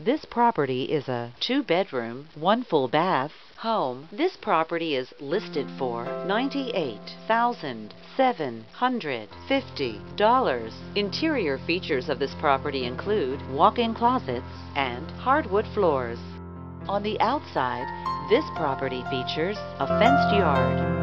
This property is a two-bedroom, one full bath home. This property is listed for $98,750. Interior features of this property include walk-in closets and hardwood floors. On the outside, this property features a fenced yard,